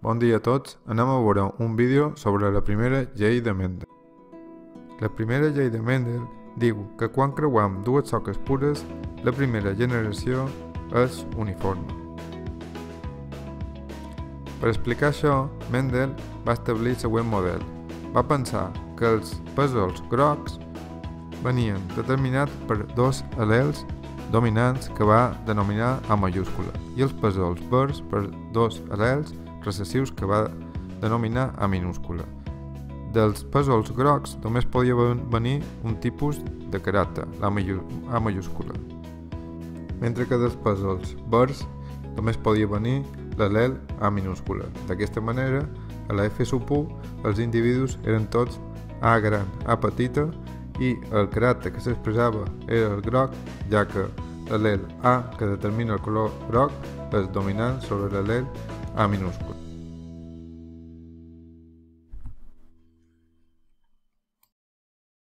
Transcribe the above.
Bon dia a tots, anem a veure un vídeo sobre la primera llei de Mendel. La primera llei de Mendel diu que quan creuam dues soques pures, la primera generació és uniforme. Per explicar això, Mendel va establir el següent model. Va pensar que els pèsols grocs venien determinats per dos al·lels dominants que va denominar A majúscula i els pèsols verds per dos al·lels recessius que va denominar A minúscula. Dels pèsols grocs només podia venir un tipus de caràcter, la A majúscula, mentre que dels pèsols verds només podia venir l'al·lel A minúscula. D'aquesta manera, a la F sub 1, els individus eren tots A gran, A petita, i el caràcter que s'expressava era el groc, ja que l'al·lel A que determina el color groc és dominant sobre l'al·lel A minúscul.